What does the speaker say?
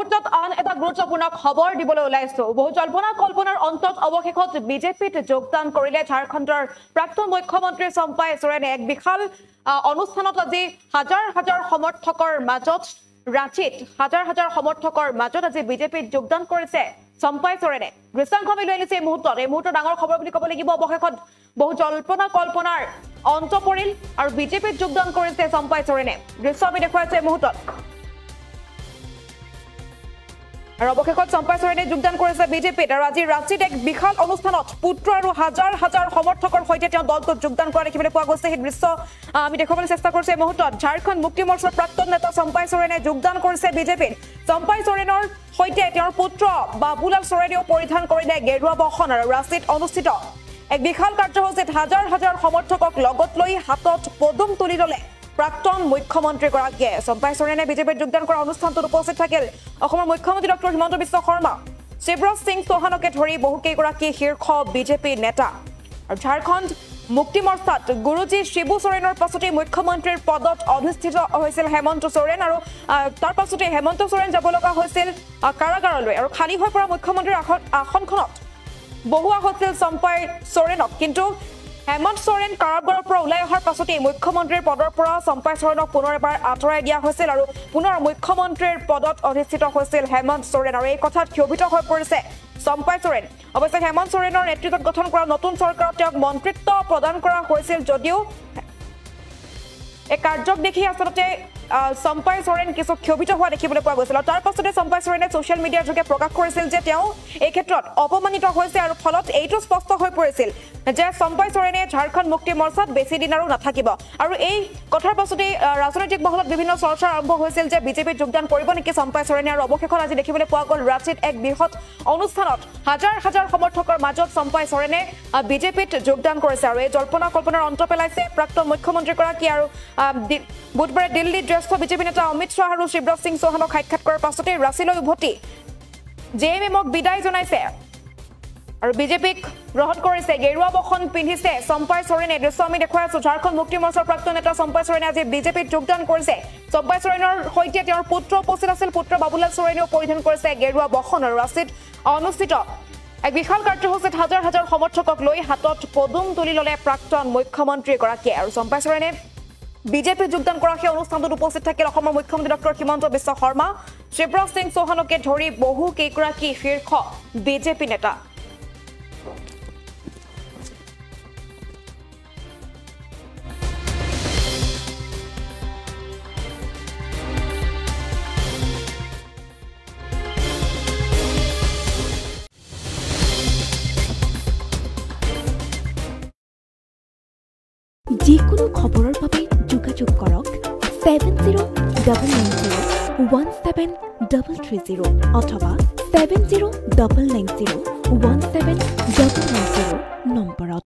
মুহূৰ্তত আন এটা গুৰুত্বপূৰ্ণ খবৰ দিবলৈ ওলাইছো। বহু জল্পনা কল্পনাৰ অন্তত অৱশেষত বিজেপিত যোগদান কৰিলে ঝাৰখণ্ডৰ প্ৰাক্তন মুখ্যমন্ত্ৰী চম্পাই চোৰেনে। এক বিশাল অনুষ্ঠানত আজি হাজাৰ হাজাৰ সমৰ্থকৰ মাজত ৰাঁচীত হাজাৰ হাজাৰ সমৰ্থকৰ মাজত আজি বিজেপিত যোগদান কৰিছে চম্পাই চোৰেনে। দৃশ্যাংশ আমি লৈ আনিছে এই মুহূৰ্তত। এই মুহূৰ্তৰ ডাঙৰ খবৰ বুলি ক'ব লাগিব। অৱশেষত বহু জল্পনা কল্পনাৰ অন্ত পৰিল আৰু বিজেপিত যোগদান কৰিছে চম্পাই চোৰেনে। দৃশ্য আমি দেখুৱাইছো এই মুহূৰ্তত। আৰু অৱশেষত চম্পাই চৰেনে যোগদান কৰিছে বিজেপিত। আৰু আজি ৰাঁচীত এক বিশাল অনুষ্ঠানত পুত্ৰ আৰু হাজাৰ হাজাৰ সমৰ্থকৰ সৈতে তেওঁ দলটোত যোগদান কৰা দেখিবলৈ পোৱা গৈছে। সেই দৃশ্য আমি দেখুৱাবলৈ চেষ্টা কৰিছো এই মুহূৰ্তত ঝাৰখণ্ড মুক্তি মৰ্চাৰ প্ৰাক্তন নেতা চম্পাই চৰেনে যোগদান কৰিছে বিজেপিত। চম্পাই চৰেনৰ সৈতে তেওঁৰ পুত্ৰ বাবুলাল চৰেনেও পৰিধান কৰিলে গেৰুৱা বসন আৰু ৰাঁচীত অনুষ্ঠিত এক বিশাল কাৰ্যসূচীত হাজাৰ হাজাৰ সমৰ্থকক লগত লৈ হাতত পদুম তুলি ল'লে। প্ৰাক্তন মুখ্যমন্ত্ৰীগৰাকীয়ে চম্পাই চৰেনে বিজেপিত যোগদান কৰা অনুষ্ঠানটোত উপস্থিত থাকিল। অসমৰ মুখ্যমন্ত্ৰী ডক্টৰ হিমন্ত বিশ্ব শৰ্মা শিৱৰাজ সিং চৌহানকে ধৰি বহুকেইগৰাকী শীৰ্ষ বিজেপি নেতা। আৰু ঝাৰখণ্ড মুক্তি মৰ্চাত গুৰুজী শিবু চৰেনৰ পাছতেই মুখ্যমন্ত্ৰীৰ পদত অধিষ্ঠিত হৈছিল হেমন্ত চোৰেন আৰু তাৰ পাছতে হেমন্ত চোৰেন যাব লগা হৈছিল কাৰাগাৰলৈ। আৰু খালী হৈ পৰা মুখ্যমন্ত্ৰীৰ আসন আসনখনত বহুৱা হৈছিল চম্পাই চোৰেনক। কিন্তু হেমন্ত চোৰেন কাৰাগাৰৰ পৰা ওলাই অহাৰ পাছতেই মুখ্যমন্ত্ৰীৰ পদৰ পৰা চম্পাই চোৰেনক পুনৰ এবাৰ আঁতৰাই দিয়া হৈছিল আৰু পুনৰ মুখ্যমন্ত্ৰীৰ পদত অধিষ্ঠিত হৈছিল হেমন্ত চোৰেন আৰু এই কথাত ক্ষোভিত হৈ পৰিছে চম্পাই চোৰেন। অৱশ্যে হেমন্ত চোৰেনৰ নেতৃত্বত গঠন কৰা নতুন চৰকাৰত তেওঁক মন্ত্ৰিত্ব প্ৰদান কৰা হৈছিল যদিও এই কাৰ্যক দেখি আহ, চম্পাই চোৰেন কিছু ক্ষোভিত হোৱা দেখিবলৈ পোৱা গৈছিল তাৰ পাছতে চম্পাই চোৰেনে ছচিয়েল মিডিয়াৰ যোগে প্ৰকাশ কৰিছিল যে তেওঁ এই ক্ষেত্ৰত অপমানিত হৈছে আৰু ফলত এইটো স্পষ্ট হৈ পৰিছিল। যে চম্পাই চোৰেনে ঝাৰখণ্ড মুক্তি মৰ্চাত বেছি দিন আৰু নাথাকিব। আৰু এই কথাৰ পাছতেই ৰাজনৈতিক মহলত বিভিন্ন চৰ্চা আৰম্ভ হৈছিল যে বিজেপিত যোগদান কৰিব নেকি চম্পাই চোৰেনে আৰু অৱশেষত আজি দেখিবলৈ পোৱা গ'ল ৰাঁচীত এক বৃহৎ অনুষ্ঠানত হাজাৰ হাজাৰ সমৰ্থকৰ মাজত চম্পাই আহ, বিজেপিত যোগদান কৰিছে। আৰু এই জল্পনা কল্পনাৰ অন্ত পেলাইছে প্ৰাক্তন মুখ্যমন্ত্ৰীগৰাকী আৰু বুধবাৰে দিল্লীত জ্যেষ্ঠ বিজেপি নেতা অমিত শ্বাহ আৰু শিৱৰাজ সিং চৌহানক সাক্ষাৎ কৰাৰ পাছতে ৰাঁচীলৈ উভতি জে এম এমক বিদায় জনাইছে। আৰু বিজেপিক গ্ৰহণ কৰিছে। গেৰুৱা বসন পিন্ধিছে। চম্পাই চৰেনে দৃশ্য আমি দেখুৱাই আছো। ঝাৰখণ্ড মুক্তি মৰ্চাৰ প্ৰাক্তন নেতা চম্পাই চৰেনে আজি বিজেপিত যোগদান কৰিছে। চম্পাই চৰেনৰ সৈতে তেওঁৰ পুত্ৰ উপস্থিত আছিল। পুত্ৰ বাবুলাল চৰেনেও পৰিধান কৰিছে গেৰুৱা বসন আৰু ৰাঁচীত অনুষ্ঠিত এক বিশাল কাৰ্যসূচীত হাজাৰ হাজাৰ সমৰ্থকক লৈ হাতত পদুম তুলি ল'লে প্ৰাক্তন মুখ্যমন্ত্ৰীগৰাকীয়ে। আৰু চম্পাই চৰেনে বিজেপিত যোগদান কৰা সেই অনুষ্ঠানটোত উপস্থিত থাকিল অসমৰ মুখ্যমন্ত্ৰী ডক্টৰ হিমন্ত বিশ্ব শৰ্মা। শিৱৰাজ সিং চৌহানকে ধৰি বহু কেইগৰাকী শীৰ্ষ বিজেপি নেতা। যিকোনো খবৰৰ বাবে যোগাযোগ কৰক seven zero' double nine zero' one seven double three zero' অথবা seven zero' double nine zero' one seven double nine zero' নম্বৰত।